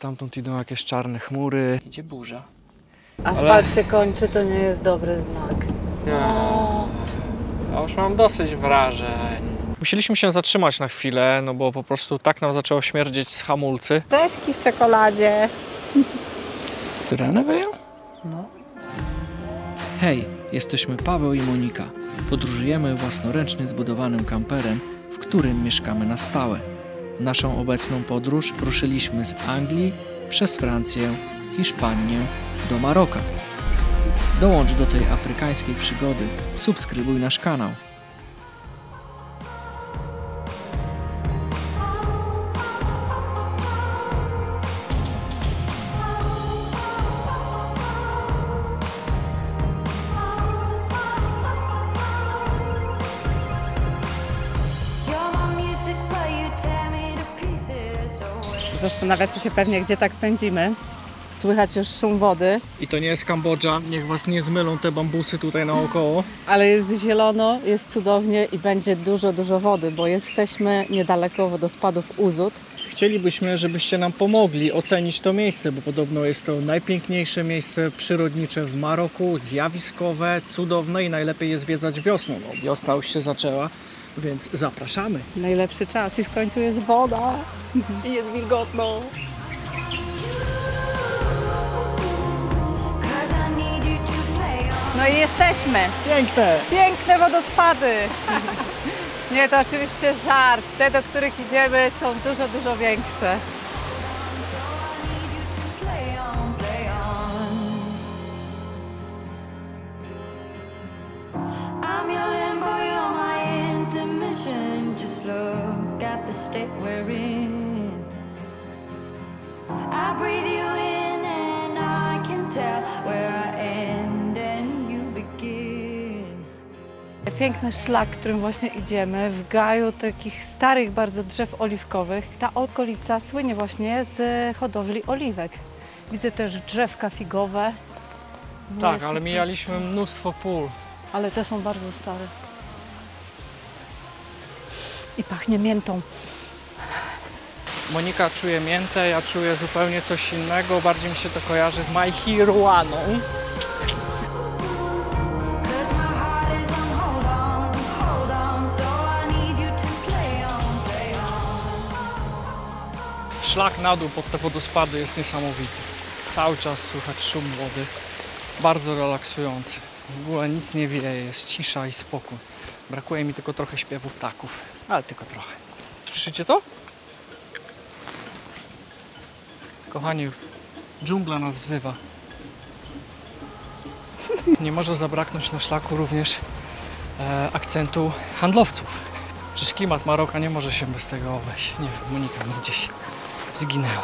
Stamtąd idą jakieś czarne chmury. Idzie burza. Asfalt się kończy, to nie jest dobry znak. Ja już mam dosyć wrażeń. Musieliśmy się zatrzymać na chwilę, no bo po prostu tak nam zaczęło śmierdzieć z hamulcy. Czeski w czekoladzie. Syrenę wyją? No. Hej, jesteśmy Paweł i Monika. Podróżujemy własnoręcznie zbudowanym kamperem, w którym mieszkamy na stałe. Naszą obecną podróż ruszyliśmy z Anglii przez Francję, Hiszpanię do Maroka. Dołącz do tej afrykańskiej przygody. Subskrybuj nasz kanał. Zastanawiacie się pewnie, gdzie tak pędzimy. Słychać już szum wody, I to nie jest Kambodża, niech was nie zmylą te bambusy tutaj naokoło. ale jest zielono, jest cudownie i będzie dużo, dużo wody, bo jesteśmy niedaleko wodospadów Uzut. Chcielibyśmy, żebyście nam pomogli ocenić to miejsce, bo podobno jest to najpiękniejsze miejsce przyrodnicze w Maroku, zjawiskowe, cudowne i najlepiej je zwiedzać wiosną. No, wiosna już się zaczęła, więc zapraszamy. Najlepszy czas i w końcu jest woda. I jest wilgotno. No i jesteśmy. Piękne! Piękne wodospady. Nie, to oczywiście żart. Te, do których idziemy są dużo, dużo większe. State we're in. I breathe you in and I can tell where I end and you begin. Piękny szlak, którym właśnie idziemy, w gaju takich starych bardzo drzew oliwkowych. Ta okolica słynie właśnie z hodowli oliwek. Widzę też drzewka figowe. No Tak, ale mijaliśmy mnóstwo pól. Ale te są bardzo stare. I pachnie miętą. Monika czuje miętę, ja czuję zupełnie coś innego. Bardziej mi się to kojarzy z My Hero Cause my heart is on hold on, hold on. So I need you to play on, play on. Szlak na dół pod te wodospady jest niesamowity. Cały czas słychać szum wody. Bardzo relaksujący. W ogóle nic nie wieje, jest cisza i spokój. Brakuje mi tylko trochę śpiewu ptaków, ale tylko trochę. Słyszycie to? Kochani, dżungla nas wzywa. Nie może zabraknąć na szlaku również e, akcentu handlowców. Przecież klimat Maroka nie może się bez tego obejść. Nie wiem, Monika mi gdzieś zginęła.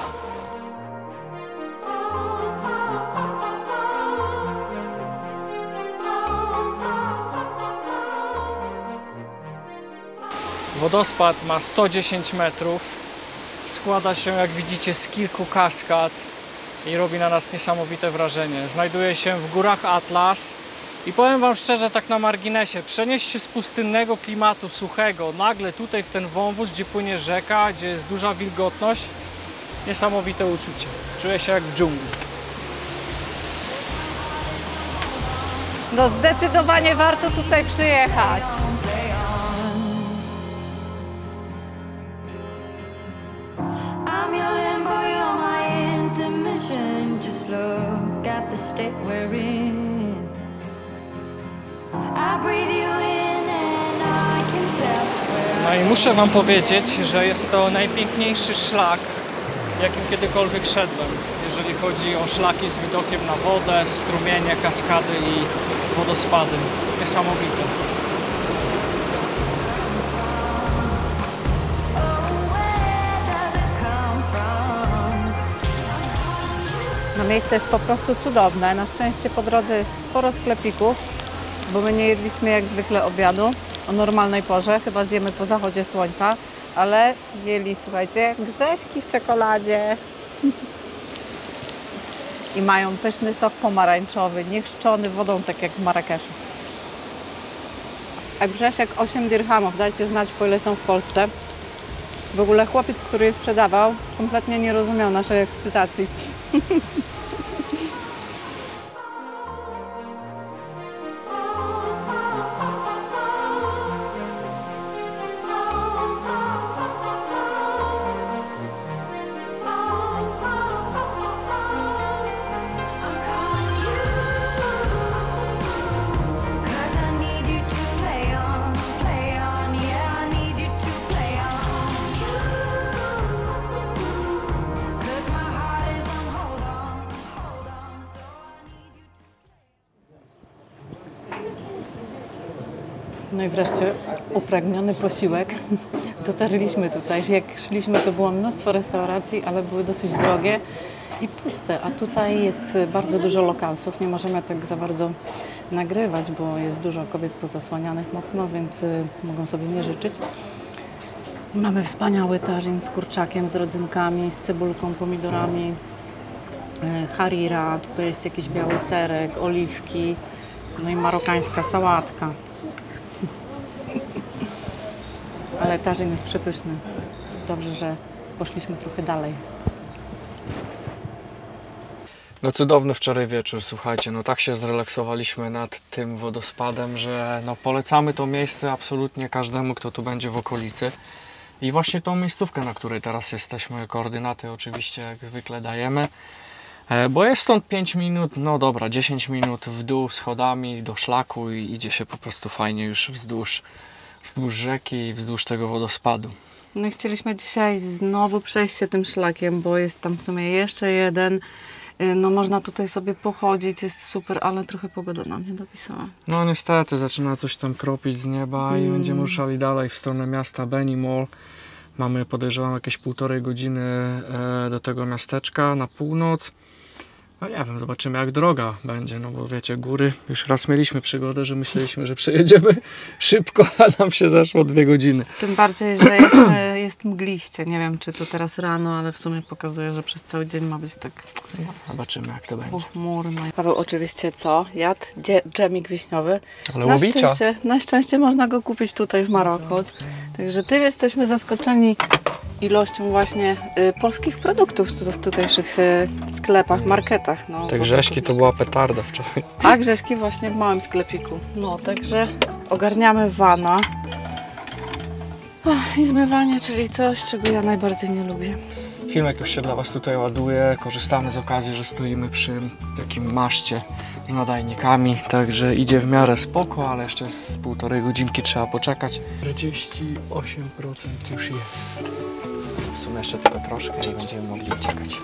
Wodospad ma 110 metrów. Składa się, jak widzicie, z kilku kaskad i robi na nas niesamowite wrażenie. Znajduje się w górach Atlas i powiem Wam szczerze, tak na marginesie, przenieść się z pustynnego klimatu suchego nagle tutaj w ten wąwóz, gdzie płynie rzeka, gdzie jest duża wilgotność, niesamowite uczucie. Czuję się jak w dżungli. No zdecydowanie warto tutaj przyjechać. Look at the state we're in. I breathe you in and I can tell No i muszę Wam powiedzieć, że jest to najpiękniejszy szlak, jakim kiedykolwiek szedłem, jeżeli chodzi o szlaki z widokiem na wodę, strumienie, kaskady i wodospady. Niesamowite. Miejsce jest po prostu cudowne. Na szczęście po drodze jest sporo sklepików, bo my nie jedliśmy jak zwykle obiadu o normalnej porze, chyba zjemy po zachodzie słońca, ale mieli, słuchajcie, grześki w czekoladzie. I mają pyszny sok pomarańczowy, niechrzczony wodą, tak jak w Marrakeszu. A grzeszek 8 dirhamów, dajcie znać po ile są w Polsce. W ogóle chłopiec, który je sprzedawał, kompletnie nie rozumiał naszej ekscytacji. i wreszcie upragniony posiłek. Dotarliśmy tutaj. Jak szliśmy, to było mnóstwo restauracji, ale były dosyć drogie i puste. A tutaj jest bardzo dużo lokalsów. Nie możemy tak za bardzo nagrywać, bo jest dużo kobiet pozasłanianych mocno, więc y, mogą sobie nie życzyć. Mamy wspaniały tarzin z kurczakiem, z rodzynkami, z cebulką, pomidorami, y, harira, tutaj jest jakiś biały serek, oliwki, no i marokańska sałatka. Ale tarzyn jest przepyszny. Dobrze, że poszliśmy trochę dalej. No cudowny wczoraj wieczór, słuchajcie, no tak się zrelaksowaliśmy nad tym wodospadem, że no polecamy to miejsce absolutnie każdemu, kto tu będzie w okolicy. I właśnie tą miejscówkę, na której teraz jesteśmy, koordynaty oczywiście jak zwykle dajemy. E, Bo jest stąd 5 minut, no dobra, 10 minut w dół schodami do szlaku i idzie się po prostu fajnie już wzdłuż, wzdłuż rzeki i wzdłuż tego wodospadu. No i chcieliśmy dzisiaj znowu przejść się tym szlakiem, bo jest tam w sumie jeszcze jeden. Y, No można tutaj sobie pochodzić, jest super, ale trochę pogoda nam nie dopisała. No niestety zaczyna coś tam kropić z nieba i Mm. będziemy ruszali dalej w stronę miasta Benimol. Mamy podejrzewam jakieś półtorej godziny e, do tego miasteczka na północ. No nie wiem, zobaczymy jak droga będzie, no bo wiecie, góry, już raz mieliśmy przygodę, że myśleliśmy, że przejedziemy szybko, a nam się zaszło dwie godziny. Tym bardziej, że jest, y, jest mgliście. Nie wiem, czy to teraz rano, ale w sumie pokazuje, że przez cały dzień ma być tak No, zobaczymy jak to będzie. pochmurno. Paweł oczywiście co? Dzie- dżemik wiśniowy. Ale Na łowicza. szczęście, na szczęście można go kupić tutaj w Maroku. Także tym jesteśmy zaskoczeni ilością właśnie y, polskich produktów w w tutejszych y, sklepach, marketach. No, Te bo grześki to była petarda wczoraj. A grześki właśnie w małym sklepiku. No, także ogarniamy wana. I zmywanie, czyli coś, czego ja najbardziej nie lubię. Filmek już się dla Was tutaj ładuje. Korzystamy z okazji, że stoimy przy takim maszcie z nadajnikami, także idzie w miarę spoko, ale jeszcze z półtorej godzinki trzeba poczekać. 48% już jest. To w sumie jeszcze tylko troszkę i będziemy mogli uciekać.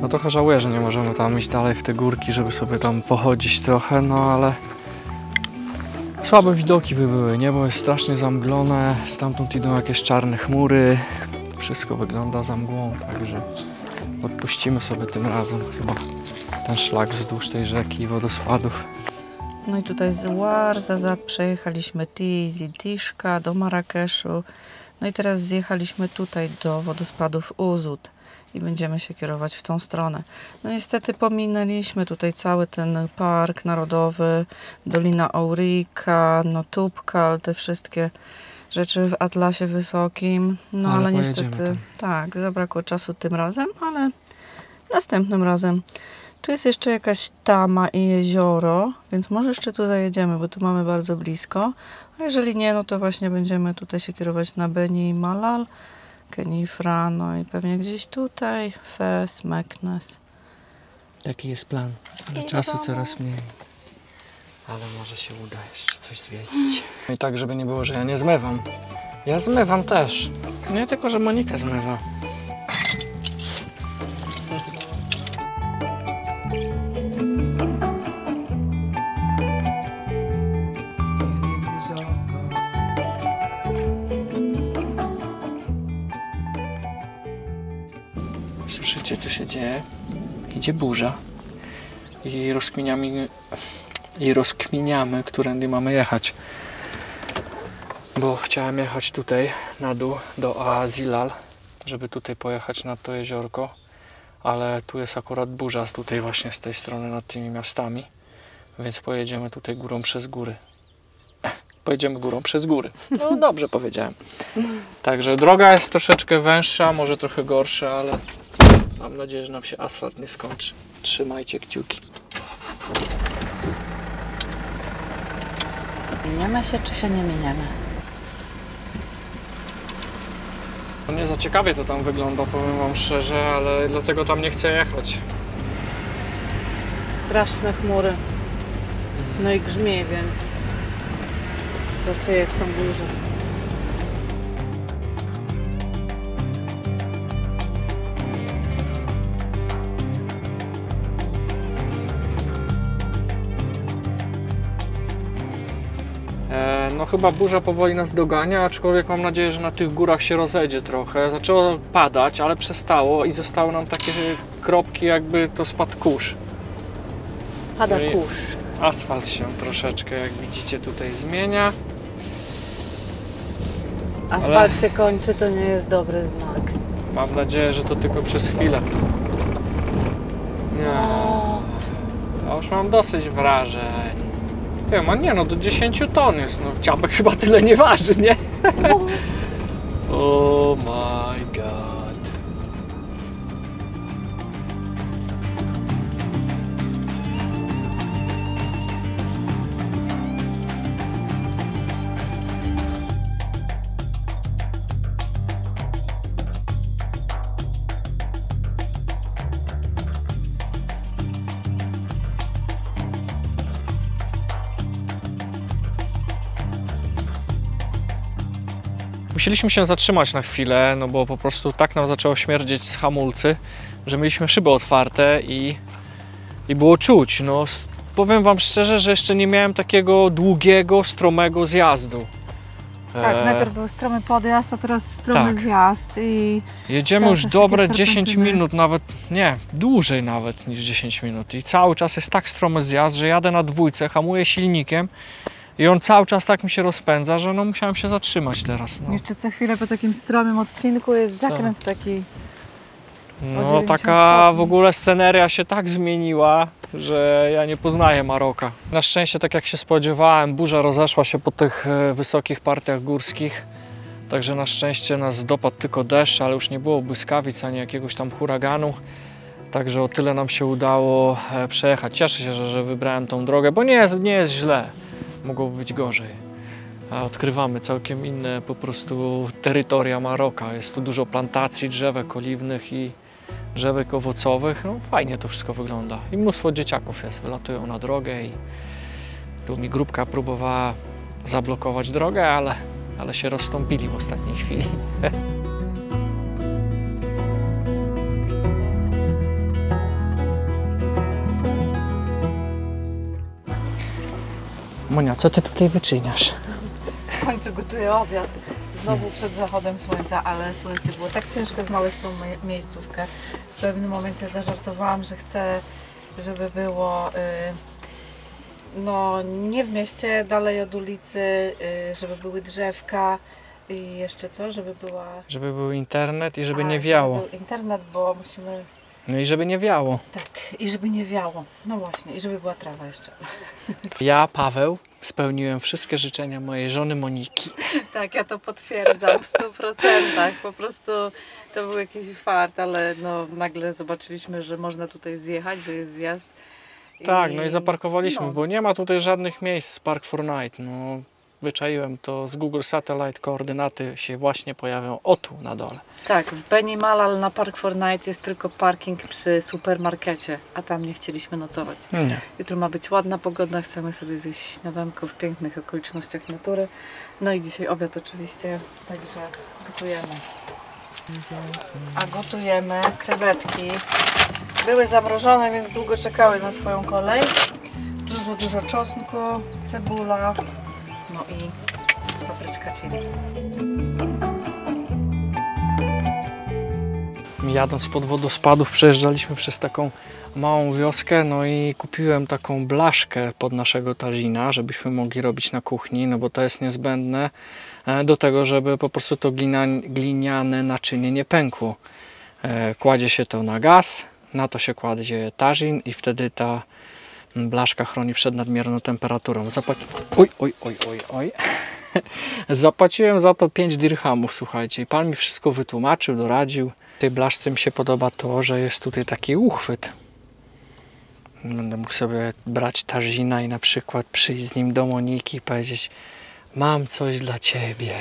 No trochę żałuję, że nie możemy tam iść dalej w te górki, żeby sobie tam pochodzić trochę, no ale Słabe widoki by były, niebo jest strasznie zamglone, stamtąd idą jakieś czarne chmury, wszystko wygląda za mgłą, także odpuścimy sobie tym razem chyba ten szlak wzdłuż tej rzeki i wodospadów. No i tutaj z Ouarzazate przejechaliśmy Tizi, Tiszka do Marrakeszu. No i teraz zjechaliśmy tutaj do wodospadów Uzud i będziemy się kierować w tą stronę. No niestety pominęliśmy tutaj cały ten park narodowy, Dolina Aurika, no Tubkal, te wszystkie rzeczy w Atlasie Wysokim. No Ale ale, niestety tam. tak, zabrakło czasu tym razem, ale następnym razem. Tu jest jeszcze jakaś tama i jezioro, więc może jeszcze tu zajedziemy, bo tu mamy bardzo blisko. A jeżeli nie, no to właśnie będziemy tutaj się kierować na Beni Malal, Kenifra, no i pewnie gdzieś tutaj, Fes, Meknes. Jaki jest plan? Ale czasu coraz mniej. Ale może się uda jeszcze coś zwiedzić. I tak, żeby nie było, że ja nie zmywam. Ja zmywam też. Nie tylko, że Monika zmywa. Słyszycie, co się dzieje? Idzie burza. I rozkminiamy, i rozkminiamy, którędy mamy jechać. Bo chciałem jechać tutaj na dół do Azilal, żeby tutaj pojechać nad to jeziorko, ale tu jest akurat burza tutaj właśnie z tej strony nad tymi miastami, więc pojedziemy tutaj górą przez góry. pojedziemy górą przez góry. No dobrze powiedziałem. Także droga jest troszeczkę węższa, może trochę gorsza, ale mam nadzieję, że nam się asfalt nie skończy. Trzymajcie kciuki. Miniemy się czy się nie miniemy? No nie za ciekawie to tam wygląda, powiem wam szczerze, ale dlatego tam nie chcę jechać. Straszne chmury. No i grzmie, więc raczej jest tam dużo. E, no chyba burza powoli nas dogania, aczkolwiek mam nadzieję, że na tych górach się rozejdzie trochę. Zaczęło padać, ale przestało i zostały nam takie kropki, jakby to spadł kurz. Pada No i- kurz. Asfalt się troszeczkę, jak widzicie, tutaj zmienia. Asfalt się kończy, to nie jest dobry znak. Mam nadzieję, że to tylko przez chwilę. Nie, ja już mam dosyć wrażeń. Wiem, a nie no, do 10 ton jest, no ciapek chyba tyle nie waży, nie? oh my Musieliśmy się zatrzymać na chwilę, no bo po prostu tak nam zaczęło śmierdzieć z hamulcy, że mieliśmy szyby otwarte i, i było czuć. No, powiem Wam szczerze, że jeszcze nie miałem takiego długiego, stromego zjazdu. Tak, E, najpierw był stromy podjazd, a teraz stromy tak. zjazd i Jedziemy już dobre takie 10 serpentyny. minut, nawet nie, dłużej nawet niż 10 minut. I cały czas jest tak stromy zjazd, że jadę na dwójce, hamuję silnikiem i on cały czas tak mi się rozpędza, że no musiałem się zatrzymać teraz. No. jeszcze co chwilę po takim stromym odcinku jest zakręt taki. O No 90 taka w ogóle sceneria się tak zmieniła, że ja nie poznaję Maroka. Na szczęście, tak jak się spodziewałem, burza rozeszła się po tych e, wysokich partiach górskich. Także na szczęście nas dopadł tylko deszcz, ale już nie było błyskawic ani jakiegoś tam huraganu. Także o tyle nam się udało e, przejechać. Cieszę się, że, że wybrałem tą drogę, bo nie jest, nie jest źle. Mogłoby być gorzej. A odkrywamy całkiem inne po prostu terytoria Maroka. Jest tu dużo plantacji drzewek oliwnych i drzewek owocowych. No fajnie to wszystko wygląda. I mnóstwo dzieciaków jest, wylatują na drogę i tu mi grupka próbowała zablokować drogę, ale, ale się rozstąpili w ostatniej chwili. Monia, co ty tutaj wyczyniasz? W końcu gotuję obiad. Znowu przed zachodem słońca, ale słuchajcie, było tak ciężko znaleźć tą mie- miejscówkę. W pewnym momencie zażartowałam, że chcę, żeby było y, no nie w mieście, dalej od ulicy, y, żeby były drzewka i jeszcze co, żeby była... Żeby był internet i żeby A, nie wiało. był internet, bo musimy... No i żeby nie wiało. Tak, i żeby nie wiało. No właśnie, i żeby była trawa jeszcze. Ja, Paweł, spełniłem wszystkie życzenia mojej żony Moniki. Tak, ja to potwierdzam w stu procentach. Po prostu to był jakiś fart, ale no, nagle zobaczyliśmy, że można tutaj zjechać, że jest zjazd. Tak, no i zaparkowaliśmy, no. bo nie ma tutaj żadnych miejsc z Park for Night. No, wyczaiłem to z Google Satellite, koordynaty się właśnie pojawią o tu na dole. Tak, w Beni Malal na Park for Night jest tylko parking przy supermarkecie, a tam nie chcieliśmy nocować. Nie. Jutro ma być ładna pogoda, chcemy sobie zjeść śniadanko w pięknych okolicznościach natury. No i dzisiaj obiad oczywiście, także gotujemy. A gotujemy krewetki. Były zamrożone, więc długo czekały na swoją kolej. Dużo, dużo czosnku, cebula, no i papryczka chili. Jadąc pod wodospadów przejeżdżaliśmy przez taką małą wioskę, no i kupiłem taką blaszkę pod naszego tazina, żebyśmy mogli robić na kuchni, no bo to jest niezbędne e, do tego, żeby po prostu to gliniane naczynie nie pękło. E, Kładzie się to na gaz, na to się kładzie tazin i wtedy ta Blaszka chroni przed nadmierną temperaturą. Zapłaci... Oj, oj, oj, oj, oj. Zapłaciłem za to 5 dirhamów, słuchajcie. I pan mi wszystko wytłumaczył, doradził. Tej blaszce mi się podoba to, że jest tutaj taki uchwyt. Będę mógł sobie brać tarzina i na przykład przyjść z nim do Moniki i powiedzieć mam coś dla ciebie.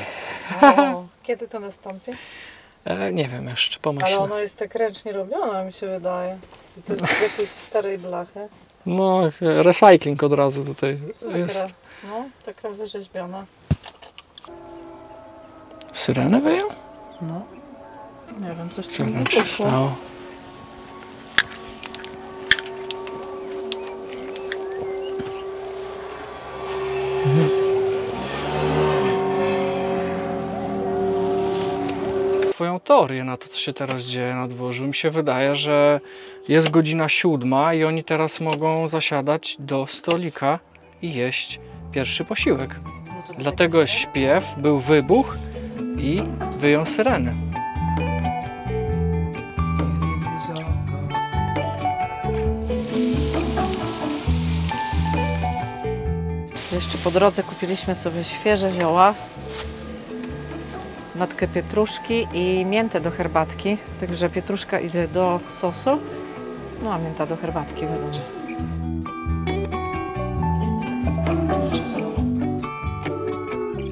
O, kiedy to nastąpi? E, nie wiem jeszcze, Ale pomyślę. ono jest tak ręcznie robione, mi się wydaje. To jest z jakiejś starej blachy. No, recycling od razu tutaj Sakra. jest. No, taka wyrzeźbiona. Syrenę wyjął? No. Nie wiem, coś Co tam tam się stało? Twoją teorię na to, co się teraz dzieje na dworzu. Mi się wydaje, że jest godzina siódma i oni teraz mogą zasiadać do stolika i jeść pierwszy posiłek. Dlatego śpiew, był wybuch i wyjął syrenę. Jeszcze po drodze kupiliśmy sobie świeże zioła, natkę pietruszki i miętę do herbatki. Także pietruszka idzie do sosu, no a mięta do herbatki wiadomo.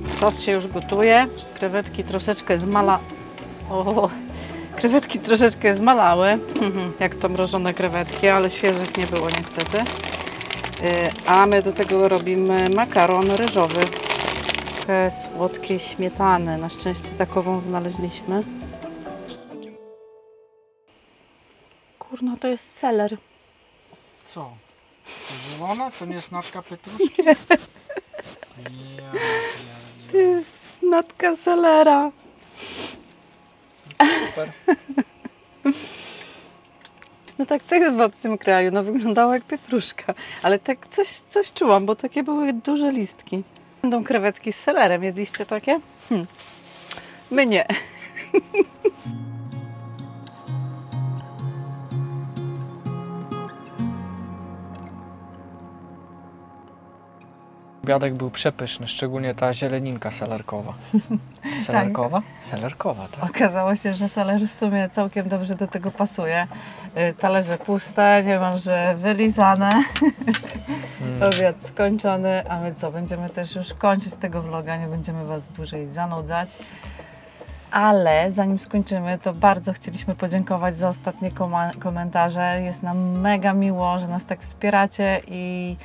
Sos się już gotuje, krewetki troszeczkę zmala... O, krewetki troszeczkę zmalały, Mhm, jak to mrożone krewetki, ale świeżych nie było niestety. Y, A my do tego robimy makaron ryżowy. Trochę słodkiej śmietany. Na szczęście takową znaleźliśmy. Kurno, to jest seler. Co? To zielone? To nie jest natka pietruszki? Ja, To jest natka selera. super. No tak, to jest w obcym kraju. No wyglądało jak pietruszka. Ale tak coś, coś czułam, bo takie były duże listki. Będą krewetki z selerem. Jedliście takie? Hm. My nie. Obiadek był przepyszny, szczególnie ta zieleninka selerkowa. Selerkowa? Selerkowa, tak. Okazało się, że seler w sumie całkiem dobrze do tego pasuje. Y, Talerze puste, niemalże wylizane. Mm. Obiad skończony, a my co? Będziemy też już kończyć tego vloga, nie będziemy Was dłużej zanudzać. Ale zanim skończymy, to bardzo chcieliśmy podziękować za ostatnie komentarze. Jest nam mega miło, że nas tak wspieracie i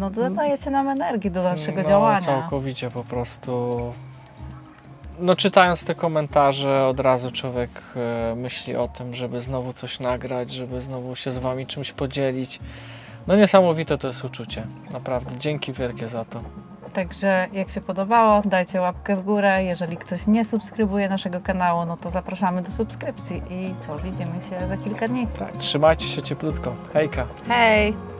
no, dodajecie nam energii do dalszego no, działania. całkowicie po prostu. No czytając te komentarze od razu człowiek e, myśli o tym, żeby znowu coś nagrać, żeby znowu się z Wami czymś podzielić. No niesamowite to jest uczucie, naprawdę. Dzięki wielkie za to. Także jak się podobało, dajcie łapkę w górę. Jeżeli ktoś nie subskrybuje naszego kanału, no to zapraszamy do subskrypcji. I co, widzimy się za kilka dni. Tak, trzymajcie się cieplutko. Hejka. Hej!